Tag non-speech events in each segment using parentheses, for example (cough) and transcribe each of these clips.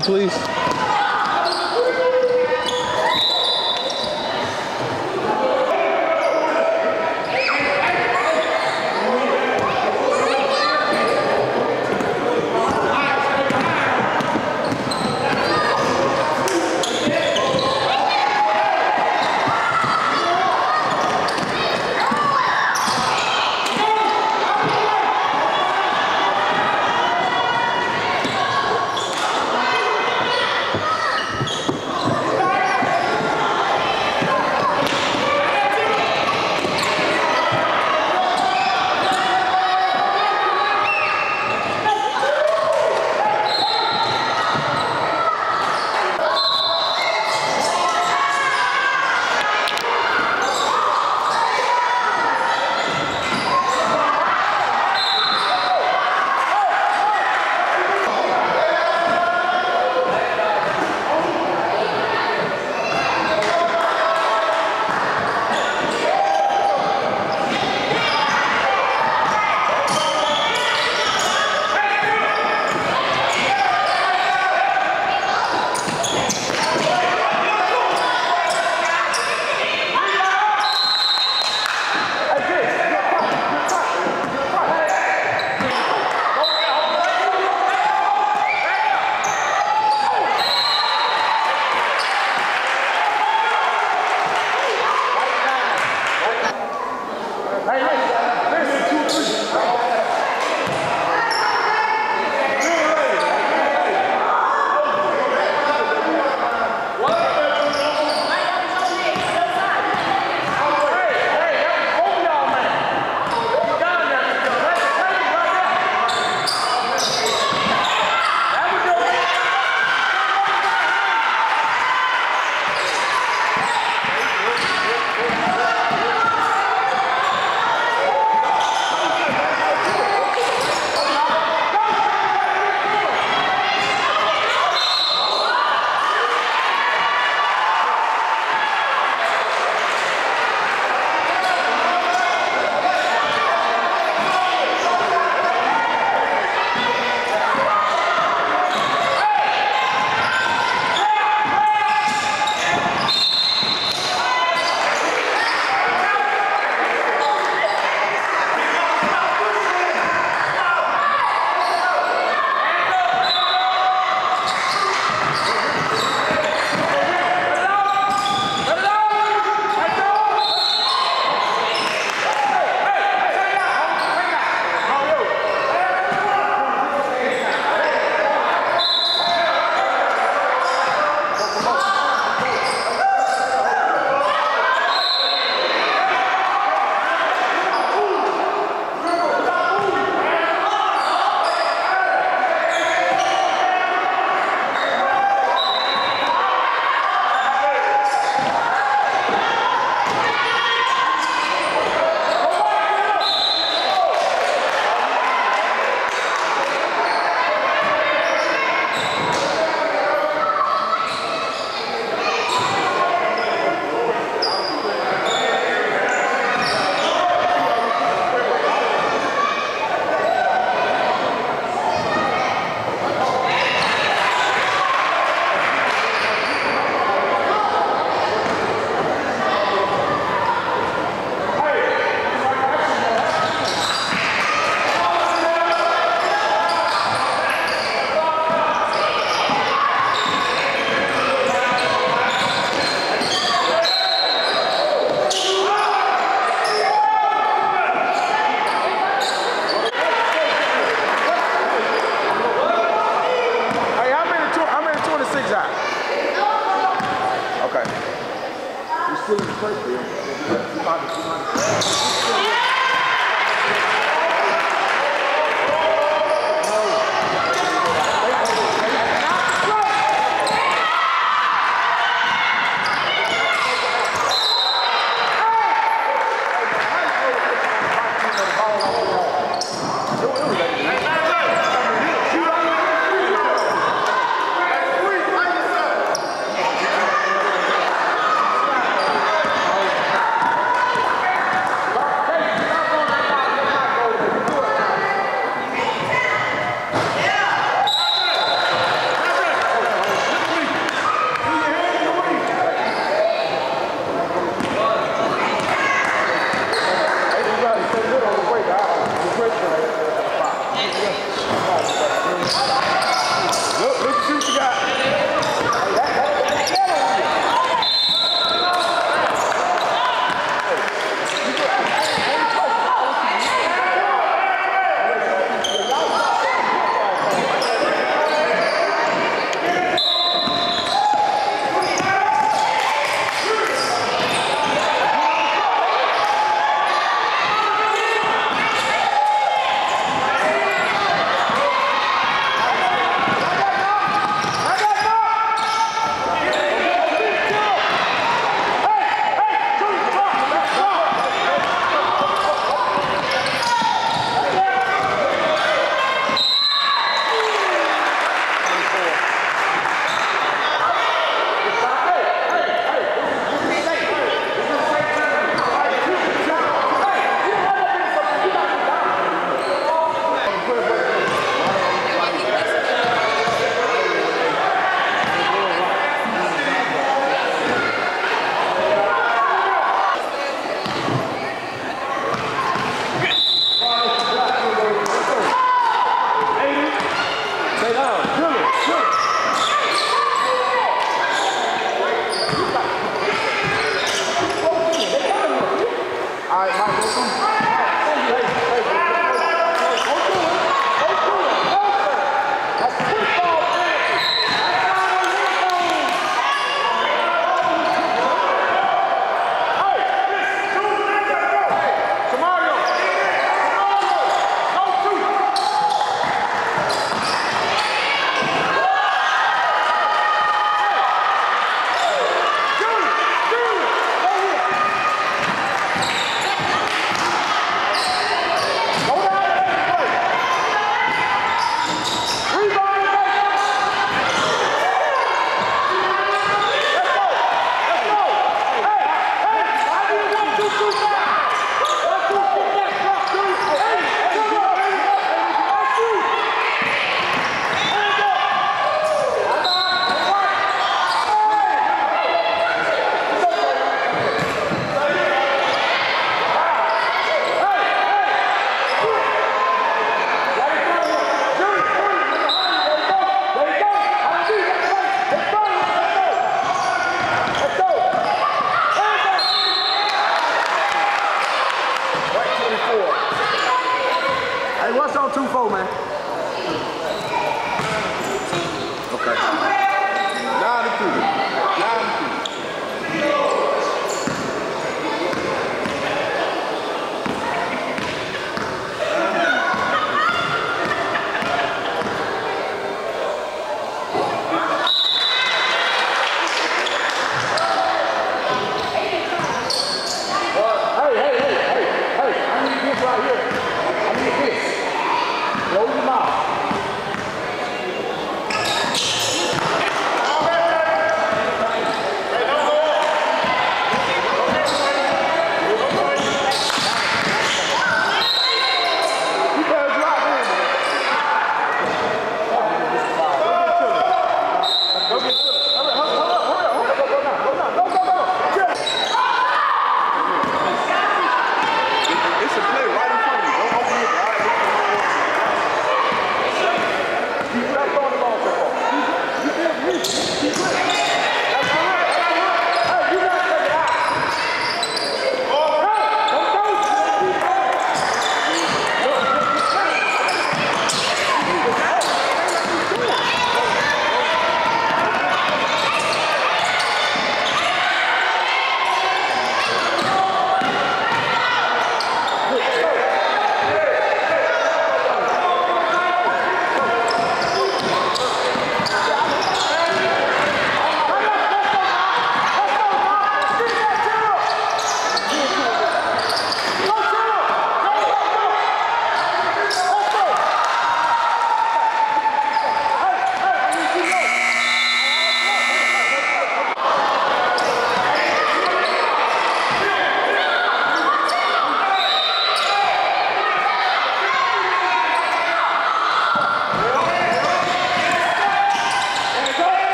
please?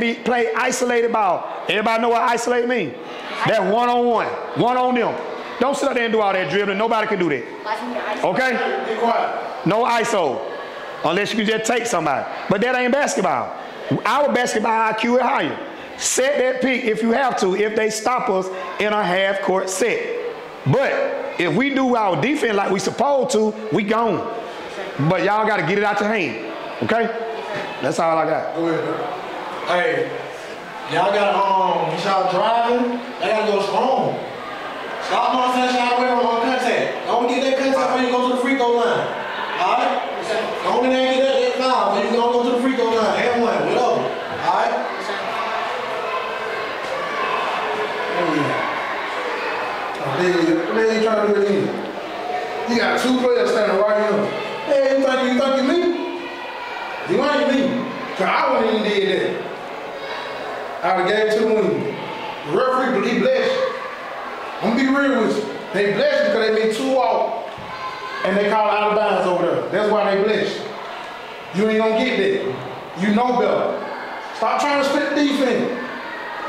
Be play isolated ball. Everybody know what isolate mean? That one on one, one on them. Don't sit up there and do all that dribbling. Nobody can do that. Okay? No ISO. Unless you can just take somebody. But that ain't basketball. Our basketball IQ is higher. Set that pick if you have to, if they stop us in a half court set. But if we do our defense like we supposed to, we gone. But y'all gotta get it out your hand. Okay? That's all I got. Hey, y'all got um, y'all driving. They gotta go strong. Stop on sunshine away on contact. Don't get that contact when you go to the free throw line. Alright? Don't get that, that, foul when you don't go to the free throw line. And one, whatever. Alright? They, they ain't trying to do it either. You got two players standing right here. Hey, you think you think you me? You ain't me. Cause I wouldn't even did. I gave to them. The referee, he blessed. I'm gonna be real with you. They blessed because they made two out and they call out of bounds over there. That's why they blessed. You ain't gonna get that. You know better. Stop trying to split defense.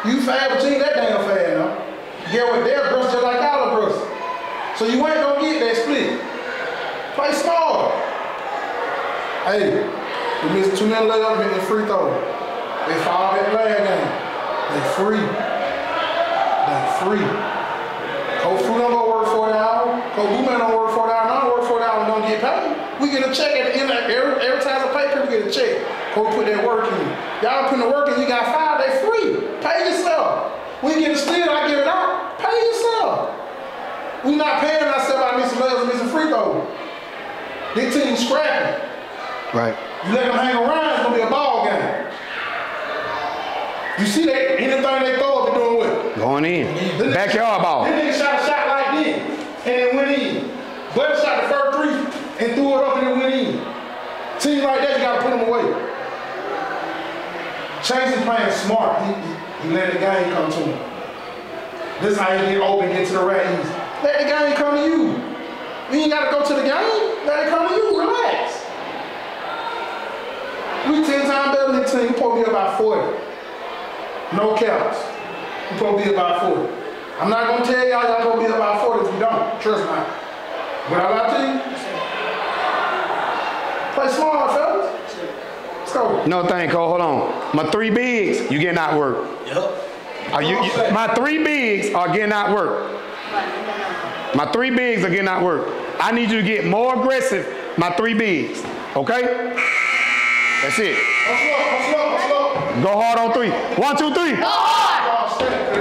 You fast, but that damn fast now. Get what they're just like y'all aggressive. So you ain't gonna get that split. Play small. Hey, we missed two minute layup and free throw. They foul that last game. They free. They free. Coach Flu don't go work 40 hours. Coach Booman don't work 40 hours. I don't work 40 hours and don't get paid. We get a check at the end of every, every time I pay people get a check. Coach put that work in. Y'all put the work in, you got five, they free. Pay yourself. We get a steal, I give it out. Pay yourself. We not paying ourselves, I need some layups, I need some free throws. This team scrapping. Right. You let them hang around, it's gonna be a ball game. You see that anything they throw, they're doing what? Going in. Backyard ball. This nigga shot a shot like this, and it went in. Bud shot the first three and threw it up and then went in. Teams like that, you gotta put them away. Chase is playing smart. He, he, he let the game come to him. This is how you get open, get to the rat easy. Let the game come to you. You ain't gotta go to the game. Let it come to you. Relax. We 10 times better than the team. To be about 40. No caps. We supposed to be about 40. I'm not gonna tell y'all y'all gonna be about 40 if you don't. Trust me. But I lie to you. Play small, fellas. Let's go. No thing, Cole. Hold on. My three bigs, you getting out work. Yep. Are you, you- my three bigs are getting out work. My three bigs are getting out work. I need you to get more aggressive. My three bigs. Okay? That's it. I'm slow, I'm slow, I'm slow. Go hard on three. One, two, three. Oh, step.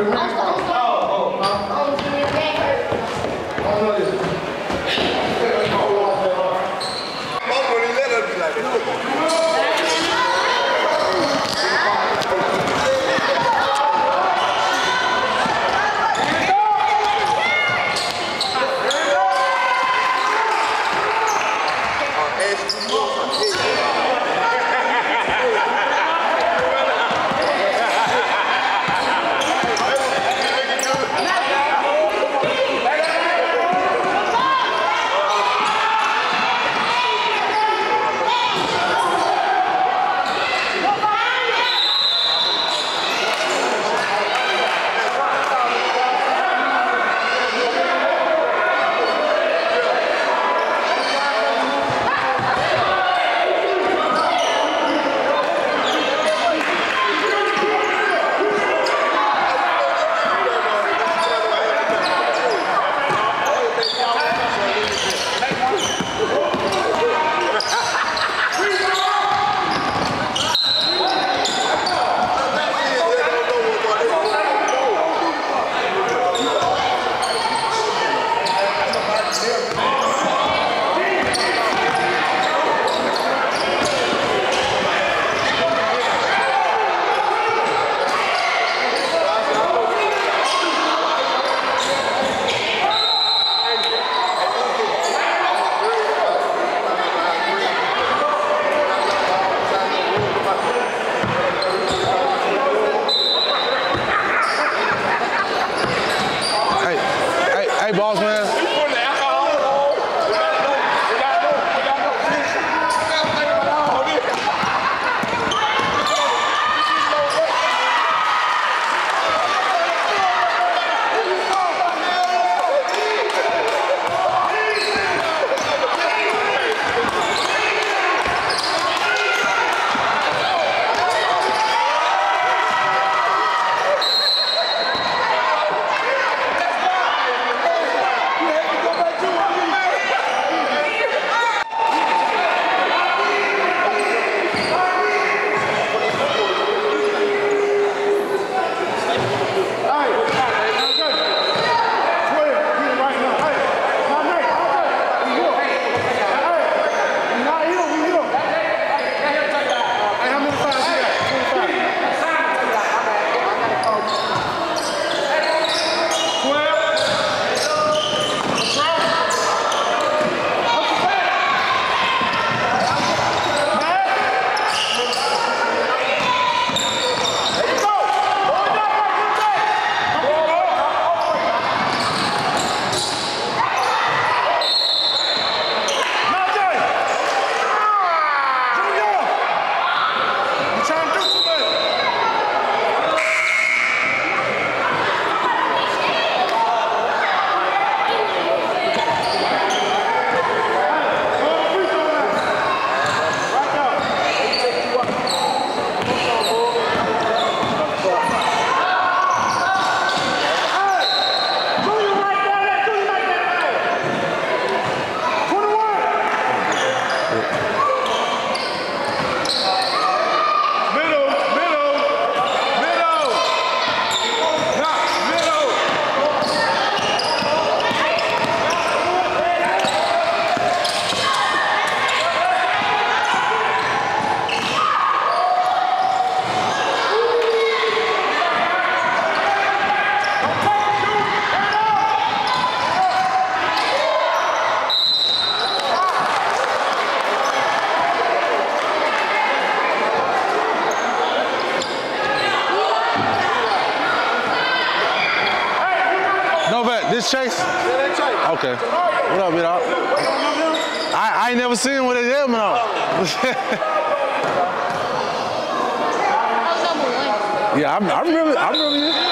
Yeah, I, I remember. I remember you.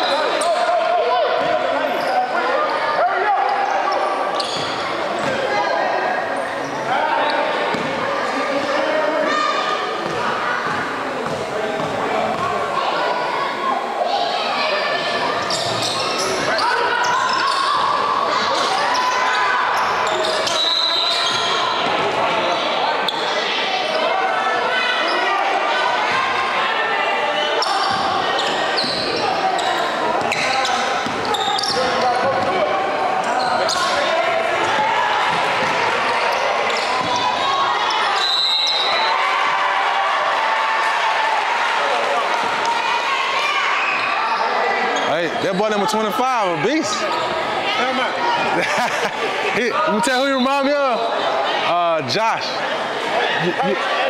Hey, that boy number 25, a beast. (laughs) he, me tell you who you remind me of. Uh, Josh. You- you-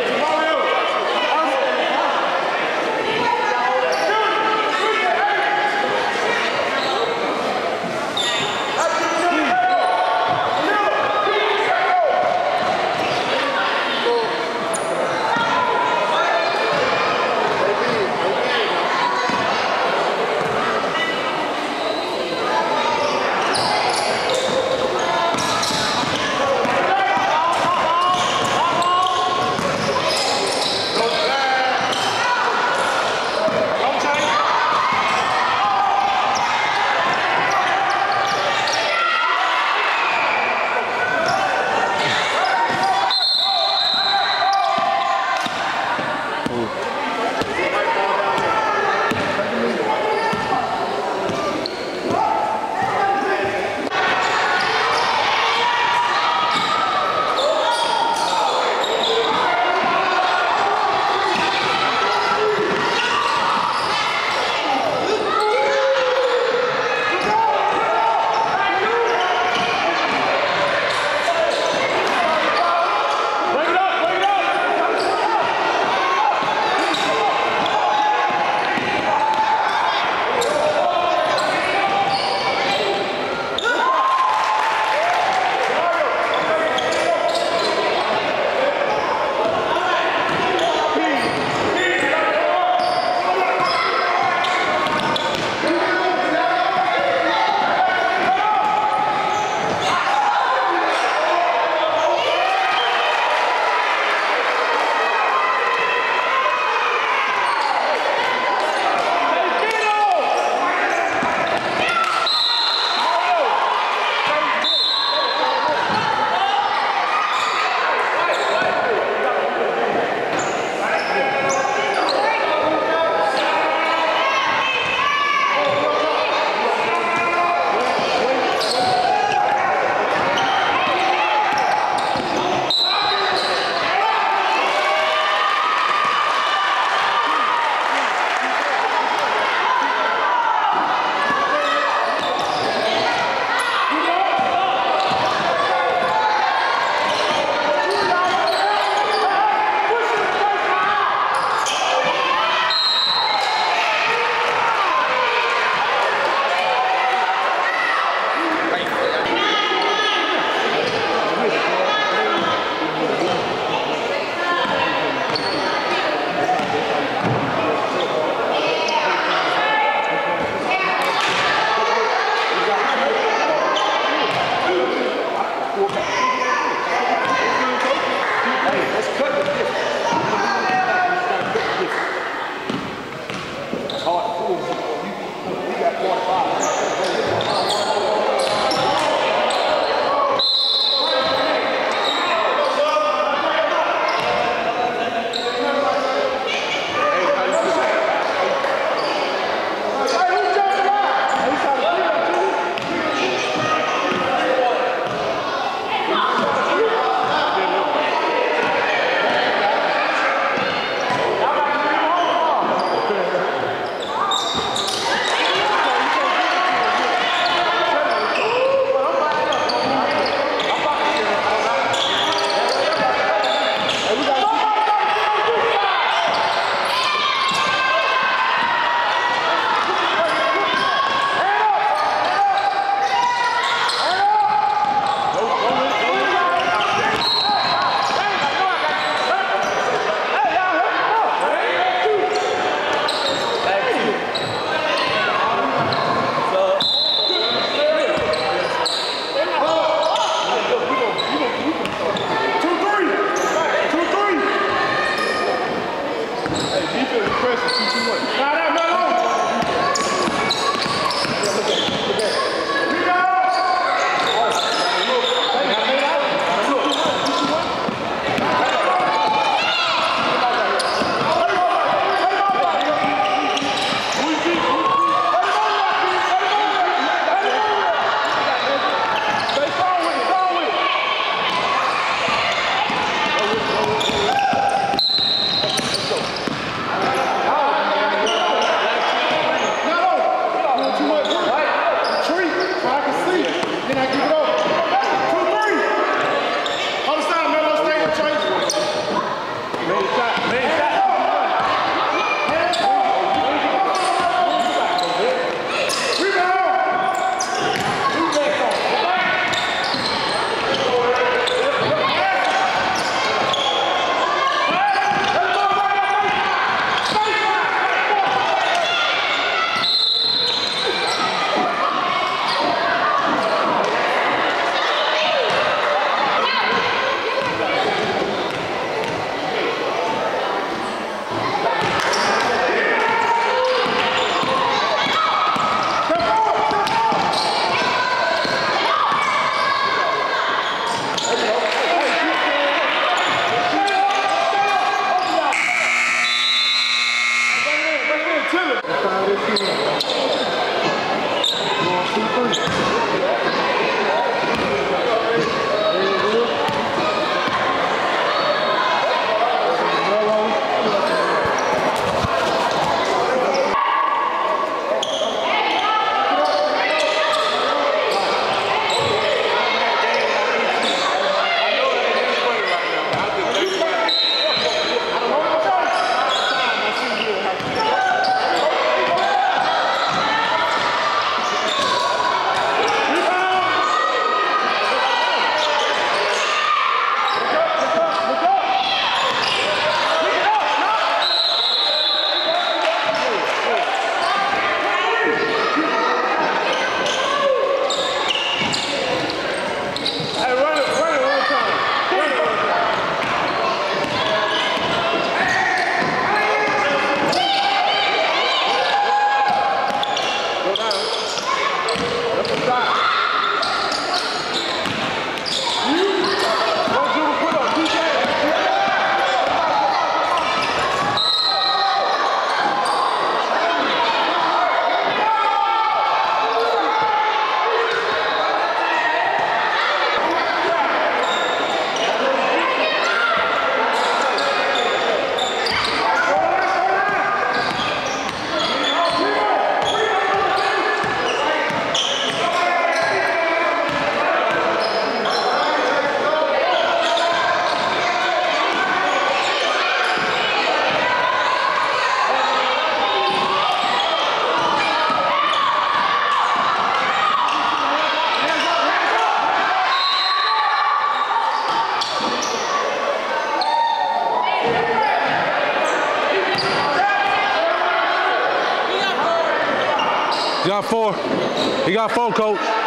got four,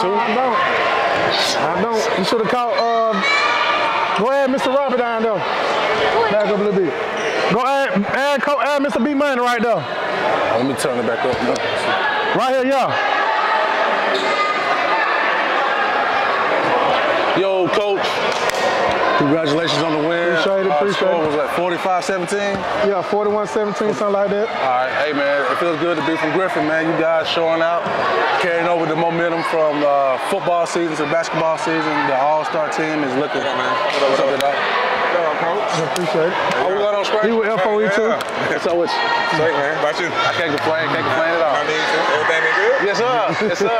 coach. Like? I don't. I don't. You should have called. Uh, go ahead, Mr. Robert down there. Back up a little bit. Go add, add, co- add Mr. B Money right there. Let me turn it back up. No. Right here, yeah. Yo, coach. Congratulations on the win. Appreciate it, Our appreciate score it. was like 45-17. Yeah, 41-17, something like that. All right, hey man, it feels good to be from Griffin, man. You guys showing out, carrying over the momentum from uh, football season to basketball season. The All-Star team is looking, man. What's up, dog? I appreciate it. What we got on on scratch? He with FOE too. So it's Straight, man. About you? I can't complain. Can't complain at all. I need to. Everything been good? Yes, sir. Yes, sir.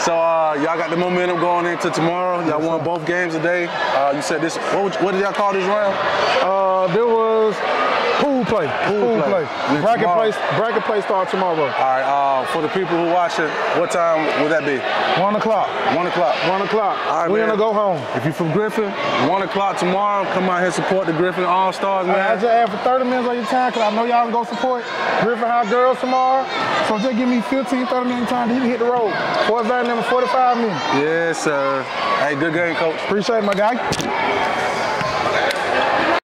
(laughs) (laughs) so uh, y'all got the momentum going into tomorrow. Y'all won both games today. Uh, you said this. What, would- what did y'all call this round? Uh, there was pool play. Pool play. play. Bracket tomorrow- play. Bracket play start tomorrow. All right. Uh, for the people who watch it, what time would that be? One o'clock. One o'clock. One o'clock. All right, we man. gonna go home. If you're from Griffin, one o'clock tomorrow. Come out here support the Griffin All Stars, man. I just asked for 30 minutes of your time because I know y'all can go support Griffin High Girls tomorrow. So just give me 15, 30 minutes time to even hit the road. Fourth down, number 45 minutes. Yes, sir. Hey, good game, coach. Appreciate it, my guy.